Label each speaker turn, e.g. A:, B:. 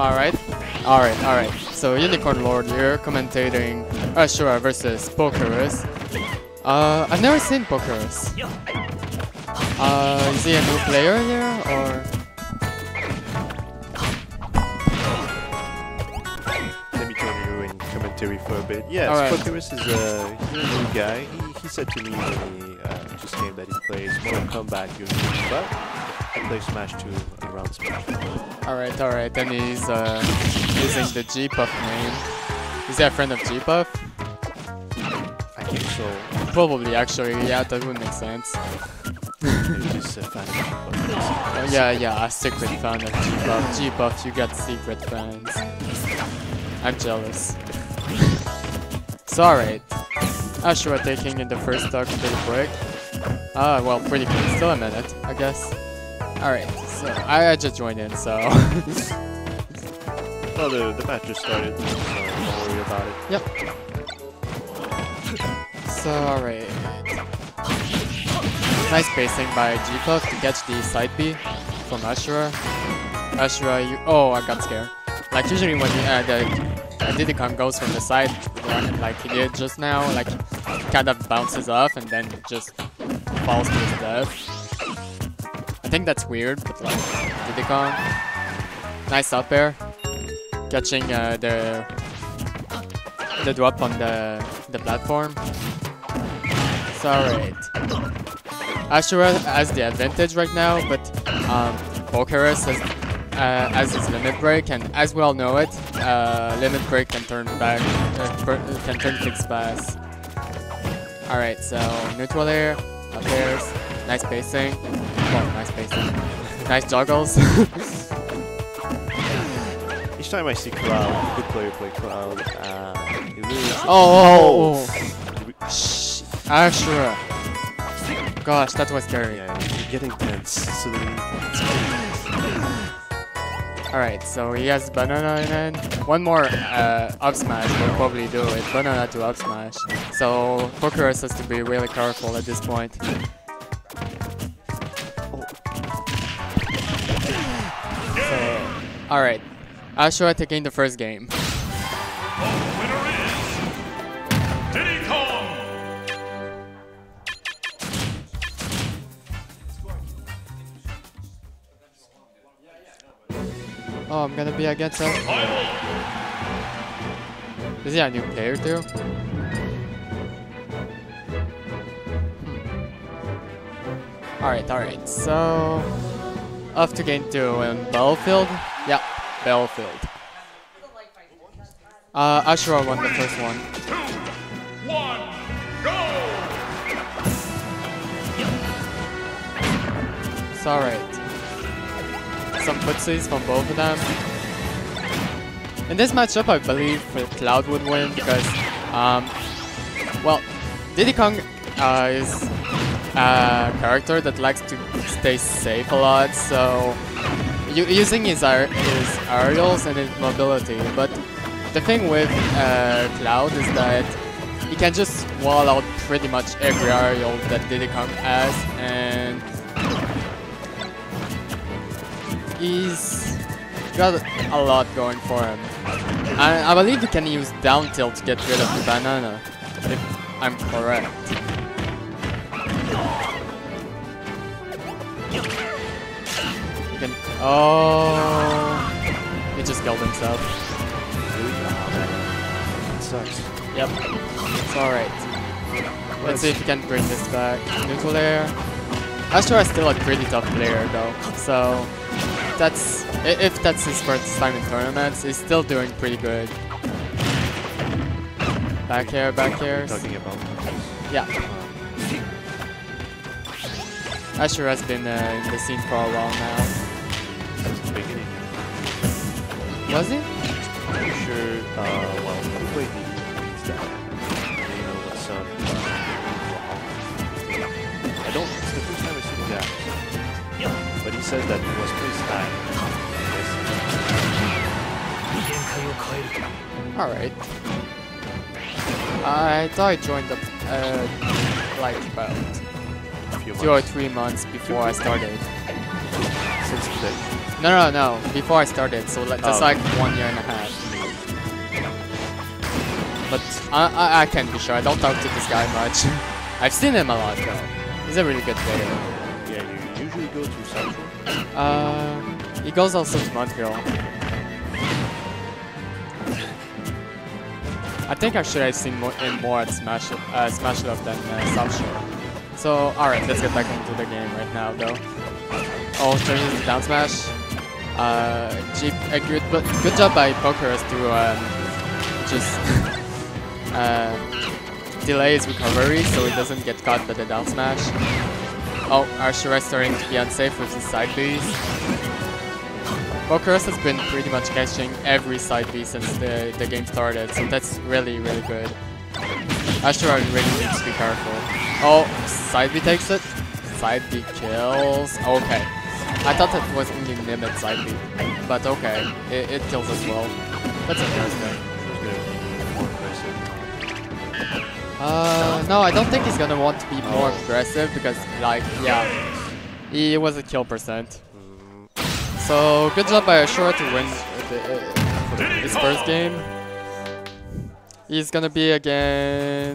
A: Alright. Alright, alright. So Unicorn Lord you're commentating Ashura versus Pokerus. Uh, I've never seen Pokerus. Uh, is he a new player here or?
B: Let me join you in commentary for a bit. Yes,
A: Alright.
B: Pokerus is a, new guy. He, he said to me when he uh, just came that he plays Mortal Kombat usually, but play Smash 2 around Smash 4.
A: Alright, alright. Then he's uh, using the G-Puff name. Is he a friend of G-Puff?
B: I think so.
A: Probably, actually. Yeah, that would make sense.
B: He's just a fan of Pokerus.
A: Oh, yeah, yeah, a secret fan of G-Buff. G-Buff, you got secret fans. I'm jealous. so, alright. Ashura taking in the first stock pretty quick. Ah, well, pretty quick. Still a minute, I guess. Alright, so I, I just joined in, so...
B: Well, the, the match just started, so don't worry about it.
A: yep. So, alright. Nice spacing by G-Puff to catch the side B from Ashura. Ashura, you... Oh, I got scared. Like, usually when you, uh, the uh, Diddy Kong goes from the side, like he did just now, like, kind of bounces off and then just falls to his death. I think that's weird, but like, Diddy Kong. Nice up air. Catching uh, the the drop on the the platform. It's alright. Ashura has the advantage right now, but um, has, uh, has his limit break, and as we all know it, uh, limit break can turn back, uh, can turn fixed fast. Alright, so neutral air, up airs, nice spacing. Well, nice spacing. nice juggles.
B: Each time I see Cloud, good player play Cloud, uh, he really
A: oh, oh, oh. Shh, Ashura. Gosh, that was scary.
B: Yeah, getting tense. So
A: Alright, so he has banana and then one more uh, up smash will probably do it. Banana to up smash. So Pokerus has to be really careful at this point. So, alright. Ashura taking the first game. Oh, I'm gonna be against him. Is he a new player too? Hmm. Alright, alright. So to game two in Battlefield. Yeah, Battlefield. Uh Ashura won the first one.
C: One, go!
A: It's alright. Some footsies from both of them. In this matchup, I believe Cloud would win because, um, well, Diddy Kong uh, is a character that likes to stay safe a lot, so using his, his aerials and his mobility. But the thing with uh, Cloud is that he can just wall out pretty much every aerial that Diddy Kong has, and he's got a lot going for him. I, I believe he can use down tilt to get rid of the banana, if I'm correct. Can, oh, he just killed himself.
B: it sucks.
A: Yep, it's alright. Let's see if we can bring this back. Neutral air. Astro is still a pretty tough player though, so that's if that's his first time in tournaments, he's still doing pretty good. Back here, back here.
B: Talking about
A: Yeah. Asher has been uh, in the scene for a while now.
B: since the beginning.
A: Was he?
B: I'm sure, uh, well, we played the you know what's up. I don't, it's the first time I see the guy. But he says that he was pretty style.
A: Alright. I thought I joined the uh, like about
B: Few
A: two or three months before I started.
B: since today.
A: No, no, no. Before I started, so like, just
B: Oh.
A: like one year and a half. But I, I, I can't be sure. I don't talk to this guy much. I've seen him a lot though. He's a really good player.
B: Yeah, you usually go to Central.
A: Uh, he goes also to Montreal. I think actually I've seen mo him more at Smash uh, Smash Love than uh, South Shore. So alright, let's get back into the game right now though. Oh, turning down smash. Uh, Jeep, a good, but good job by Pokerus to um, just uh, delay his recovery so he doesn't get caught by the down smash. Oh, Ashura is starting to be unsafe with his side Bs. Pokerus has been pretty much catching every side B since the, the game started, so that's really, really good. Ashura really needs to be careful. Oh, side B takes it. Side B kills. Okay. I thought that was only Mimid side B, but okay. It, it kills as well. That's interesting.
B: He's gonna be more aggressive.
A: Uh, no, I don't think he's gonna want to be more aggressive because, like, yeah, he was a kill percent. So good job by Ashura to win the, uh, his first game. He's gonna be again.